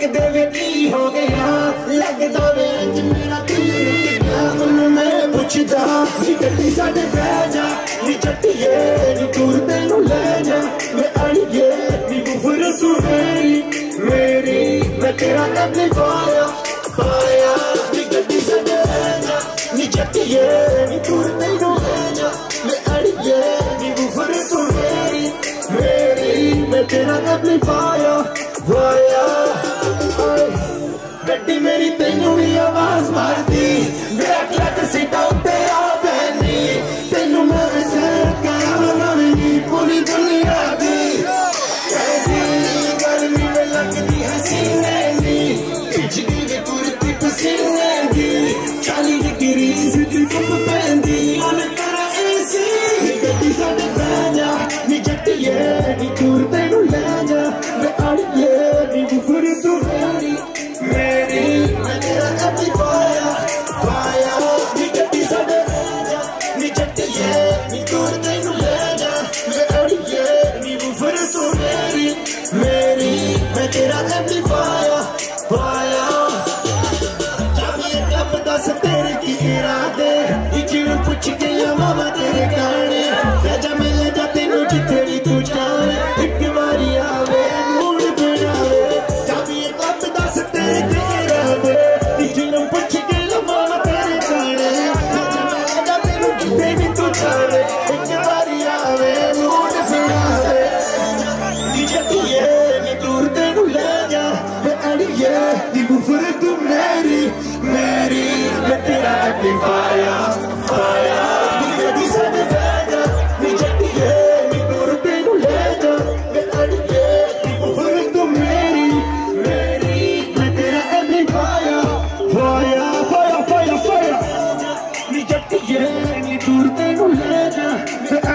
ਤੱਕਦੇ ਵੇ ਕੀ ਹੋ ਗਿਆ। ਲੱਗਦਾ ਵੇ ਅੱਜ ਮੇਰਾ ਦਿਲ ਟਿਕ ਉਹਨੂੰ ਮੈਂ ਪੁੱਛਦਾ ਨੀ ਗੱਡੀ ਸਾਡੇ ਬਹਿ ਜਾ ਨੀ ਚੱਟੀਏ ਨੀ ਟੂਰ ਤੈਨੂੰ ਲੈ ਜਾ। ਮੈਂ ਅੜੀਏ ਨੀ ਗੁਫਰ ਤੂੰ ਮੇਰੀ ਮੈਂ ਤੇਰਾ ਕਦੇ ਪਾਇਆ ਪਾਇਆ ਨੀ ਗੱਡੀ ਸਾਡੇ ਬਹਿ ਜਾ। ਨੀ ਚੱਟੀਏ ਨੀ ਟੂਰ ਤੈਨੂੰ ਲੈ ਜਾ। ਮੈਂ ਅੜੀਏ ਨੀ ਗੁਫਰ ਤੂੰ ਮੇਰੀ ਮੈਂ ਤੇਰਾ ਕਦੇ ਪਾਇਆ ਪਾਇਆ ਗੱਡੀ ਮੇਰੀ, ਤੈਨੂੰ ਵੀ ਆਵਾਜ਼ ਮਾਰਦੀ। ਮੇਰਾ ਕਲਚ ਸੀਟਾਂ ਉੱਤੇ ਆ ਬੈਣੀ ਤੈਨੂੰ ਮੈਂ ਵਸਰ ਕਰਾਂ ਨਹੀਂ ਪੂਰੀ ਦੁਨੀਆ ਦੀ। ਕਹਿੰਦੀ ਗਰਮੀ ਮੈਂ ਲੱਗਦੀ ਹਸੀਨੇ ਨੀ ਇੱਜਦੀ ਵੀ ਤੁਰਤੀ ਪਸੀਨੇ ਦੀ। ਚਾਲੀ ਦੀ ਰੀਜ਼